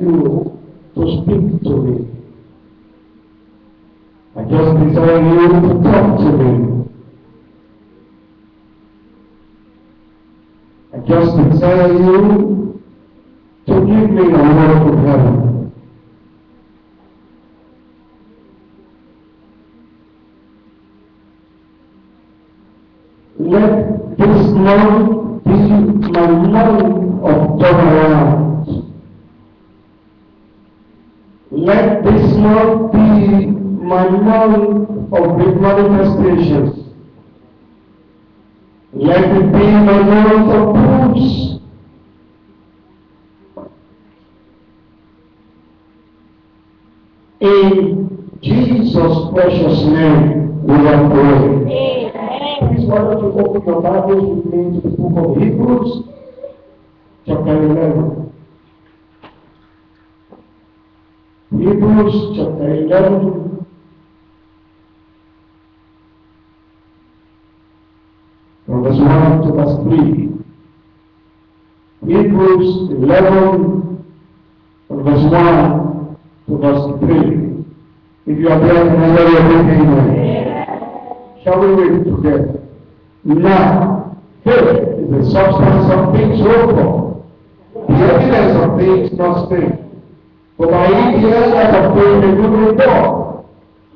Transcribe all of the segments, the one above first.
you to speak to me. I just desire you to talk to me. I just desire you to give me a word from heaven. Let this month be my month of turnaround. Let this month be my month of big manifestations. Let it be my month of proofs. In Jesus' precious name, we are praying. Please, why don't you open your Bibles with me to the book of Hebrews, chapter 11. Hebrews chapter 11. From verse 1 to verse 3. Hebrews 11, from verse 1 to verse 3. If you are there, can I hear? Shall we read together? Now, faith is the substance of things hoped for, the evidence of things not seen. For by it he has obtained a good report.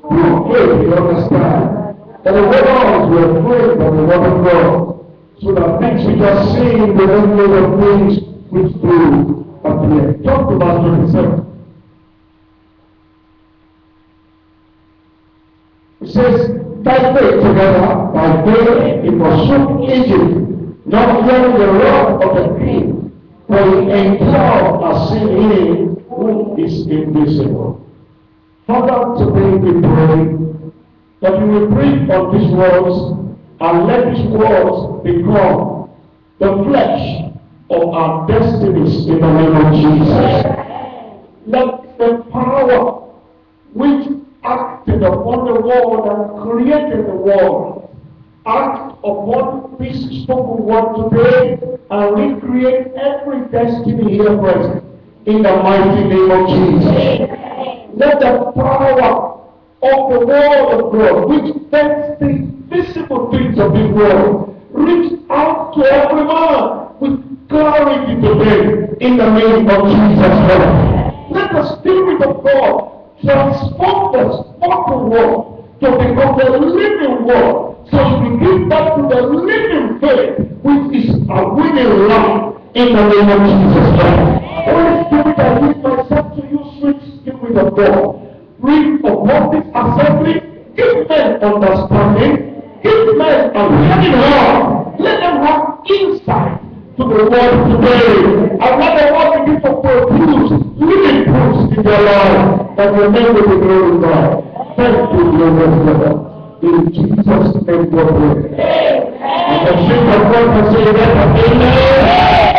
Through faith you understand that the worlds were framed by the word of God, so that things which are seen were made of things which do appear. Talk verse 27. It says, by faith together, by faith he forsook Egypt, not hearing the word of the king, for he entered as seen in is invisible. Father, today we pray that you will breathe on these words and let these words become the flesh of our destinies in the name of Jesus. Let the power which acted upon the world and created the world act upon this spoken word today and recreate every destiny here present in the mighty name of Jesus. Let the power of the word of God, which takes the visible things of this world, reach out to every man with clarity today in the name of Jesus Christ. Let the Spirit of God transform the spoken word to become the living word. So we give back to the living faith, which is a winning life in the name of Jesus Christ. Holy Spirit, I leave myself to you, sweet Spirit of God. Breathe upon this assembly, give men understanding, give men a hearing heart. Let them have insight to the word today. And let the begin to produce living fruits in their life that your name will be glorified. Thank you, dear Lord. In Jesus' name we pray. And the children of God can say that amen.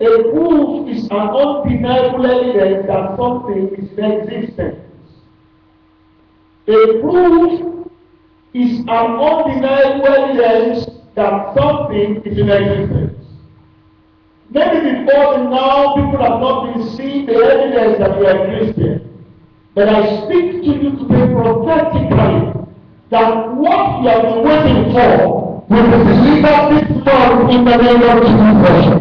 A proof is an undeniable evidence that something is in existence. A proof is an undeniable evidence that something is in existence. Maybe before now, people have not been seeing the evidence that you are Christian. But I speak to you today prophetically that what you have been waiting for will be delivered this month in the name of Jesus.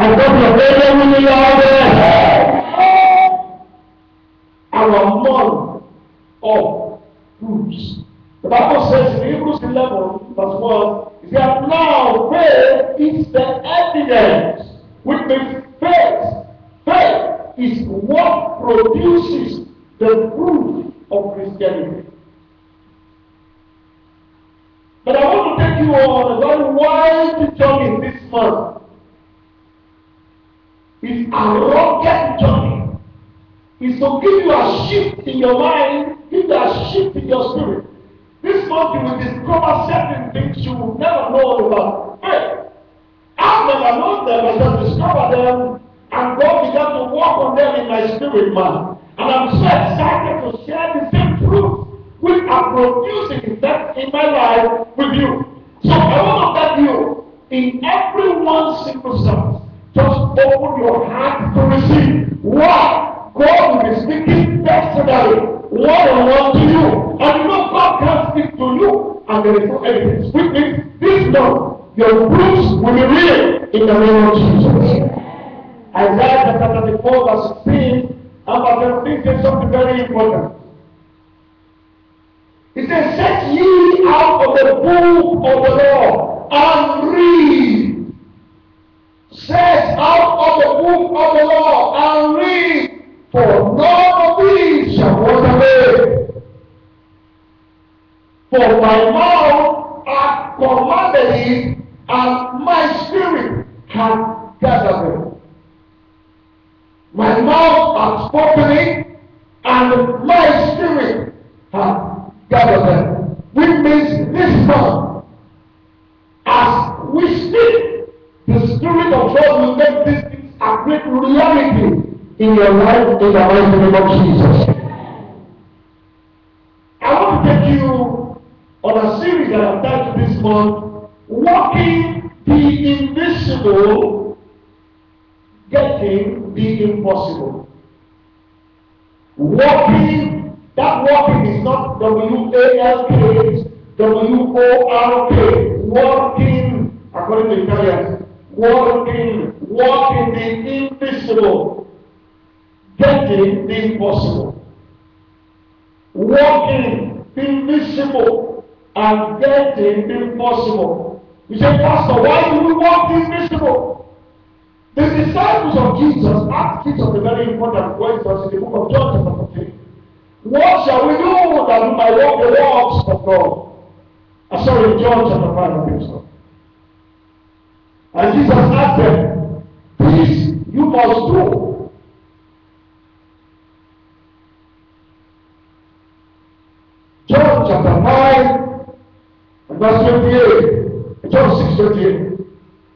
Your baby really out there. Our month of fruits. The Bible says in Hebrews 11, verse 1, it says, Now faith is the evidence, with means faith. Faith is what produces the fruit of Christianity. But I want to take you on a very wide journey this month. It's a rocket journey. is to give you a shift in your mind, give you a shift in your spirit. This month you will discover certain things you will never know about. Hey, I've never known them, I just discovered them, and God began to work on them in my spirit, man. And I'm so excited to share the same truth which are producing effect in my life with you. So I want to tell you, in every one simple sentence, just open your heart to receive. Why? God will be speaking personally, one on one to you. And you know God can't speak to you, and there is no evidence. Which means this month, your proofs will be real in the name of Jesus. Isaiah chapter 34, verse 16, and verse 17 says something very important. He says, Set ye out of the book of the law and read. Set out of the book of the law and read, for none of these shall wander away. For my mouth hath commanded it, and in the mighty name of Jesus. I want to take you on a series that I've titled this month, Walking the Invisible, Getting the Impossible. Walking, that walking is not W-A-L-K, W-O-R-K, walking, according to the Italians, walking, walking the invisible, getting the impossible. Walking the invisible and getting the impossible. You say, Pastor, why do we walk invisible? The disciples of Jesus asked Jesus a very important question in the book of John chapter 14. What shall we do that we might walk the walks of God? Uh, sorry, John chapter 5, I think so. And Jesus asked them, This you must do. John chapter 5, and verse 28. John 6 28.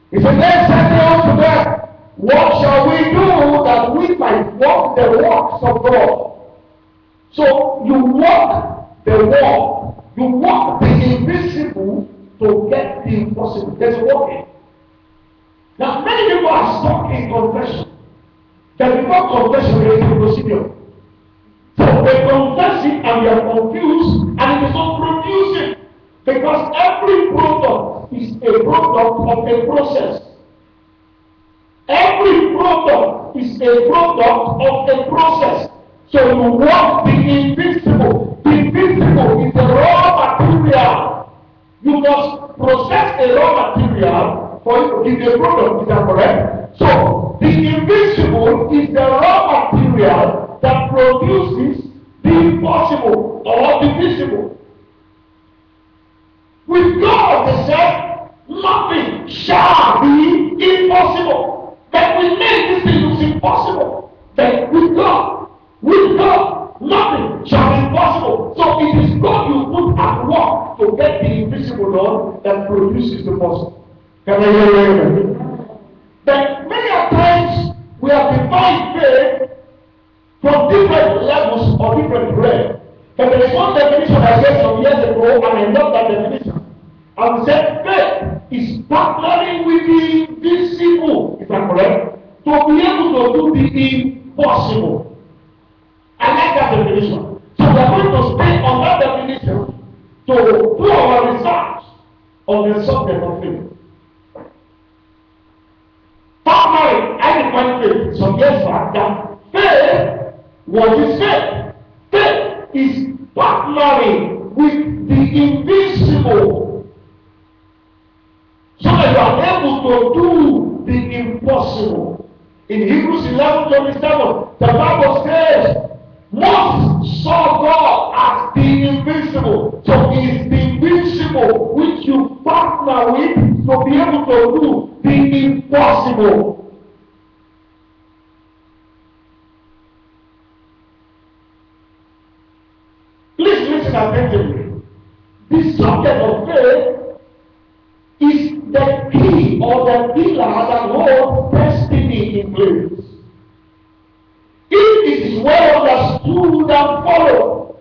He said, Then said they unto them, What shall we do that we might walk the walks of God? So you walk the walk, you walk the invisible to get the impossible. There's walking. Now, many people are stuck in confession. That before confession, there is a procedure. Confused and it is not producing. Because every product is a product of a process. Every product is a product of a process. So you want the invisible. The invisible is the raw material. You must process a raw material for it to give a product. Is that correct? So the invisible is the raw material that produces Can I hear you? But many a times we have defined faith from different levels or different grades. But there is one definition I read some years ago, and I love that definition. And said faith is partnering with the invisible. Is that correct? To be able to do the impossible. I like that definition. So we are going to stay on that definition to do our research on the subject of faith. Define faith some years back that faith was his faith. Faith is partnering with the invisible so that you are able to do the impossible. In Hebrews 11 27, the Bible says, Moses saw God as the invisible. So it is the invisible which you partner with to be able to do the impossible. The subject of faith is the key or the pillar that holds destiny in place. If it is well understood and followed,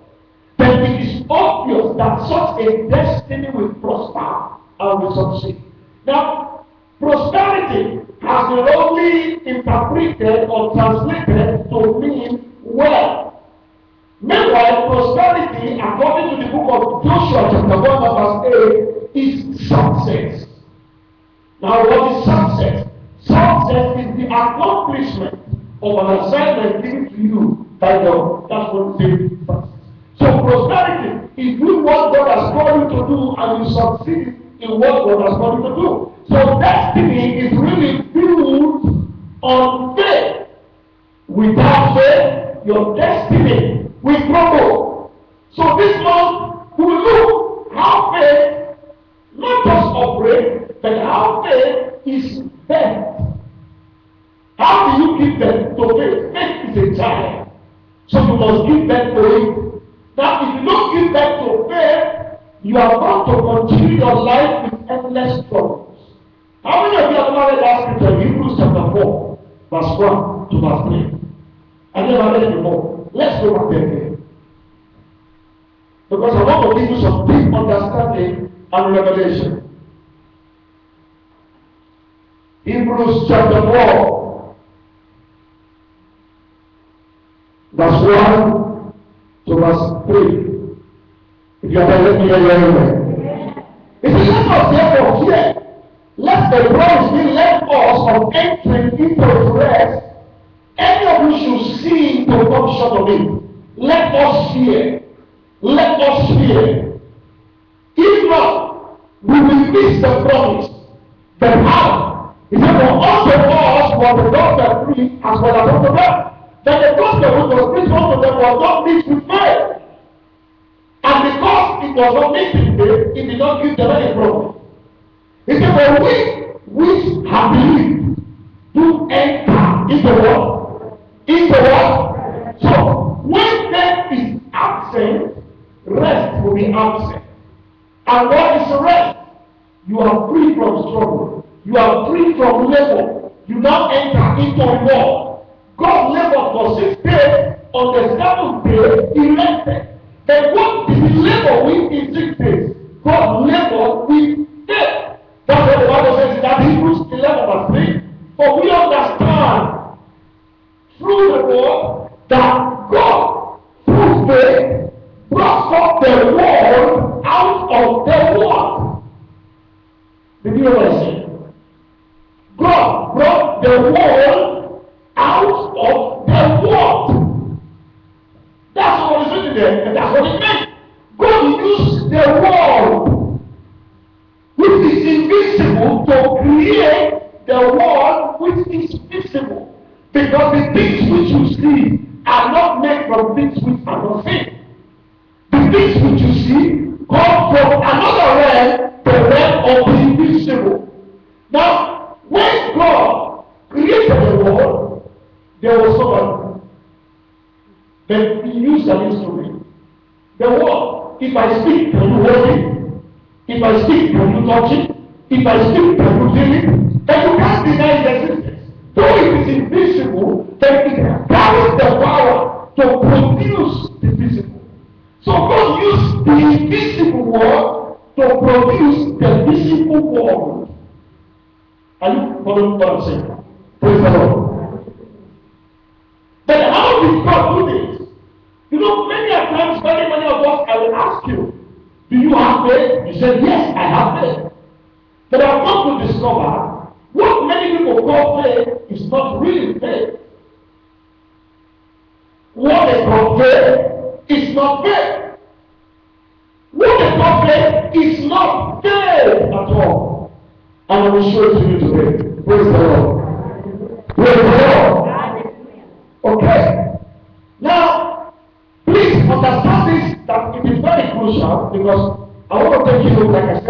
then it is obvious that such a destiny will prosper and will succeed. Now, prosperity has been wrongly interpreted or translated to mean wealth. Meanwhile, prosperity, according to the book of Joshua, chapter 1, verse 8, is success. Now, what is success? Success is the accomplishment of an assignment given to you by God. That's what it says. So, prosperity is doing what God has called you to do and you succeed in what God has called you to do. So, destiny is really built on faith. Without faith, your destiny will crumble. So, this month, we will look how faith not just operate, but how faith is bent. How do you give birth to faith? Faith is a child. So you must give birth to it. Now, if you don't give birth to faith, you are going to continue your life with endless struggles. How many of you have ever read that scripture Hebrews chapter 4, verse 1 to verse 3? I never read it before. Let's go back there. Because I want to give you some deep understanding and revelation. Hebrews chapter 4, verse 1 to verse 3. If you are let me hear you anyway. It says, Let us therefore fear, let the promise be left us of entering into rest. Any of you should see to come short of it. Let us fear. Let us fear. If not, we will miss the promise. But how? He said, For unto us was the gospel preached as well as unto them. That the gospel which was preached unto them was not mixed with faith. And because it was not mixed with faith, it did not give them any promise. He said, For we which have believed do enter into what? Into what? So, when faith is absent, rest will be absent. And what is rest? You are free from struggle. You are free from labor. You now enter into war. God labored for six days. On the seventh day, he rested. Then what did he labor with in six days? God labored with faith. That's what the Bible says in that Hebrews 11 verse 3. For we understand through the word that God, through faith, forth the world out of the world. Did you hear what I said? God brought the world was somebody. Then he used an instrument. The word, if I speak, can you hold it? If I speak, can you touch it? If I speak, can you feel it? And you can't deny its existence. Though it is invisible, then it carries the power to produce the visible. So God used the invisible world to produce the visible world. Are you following what I'm saying? Praise the Lord. Did God do this? You know, many a times, many, many of us, I will ask you, do you have faith? You said, yes, I have faith. But I've come to discover what many people call faith is not really faith. What they call faith is not faith. What they call faith is not faith at all. And I will show it to you today. Praise the Lord. Because I want to take you like I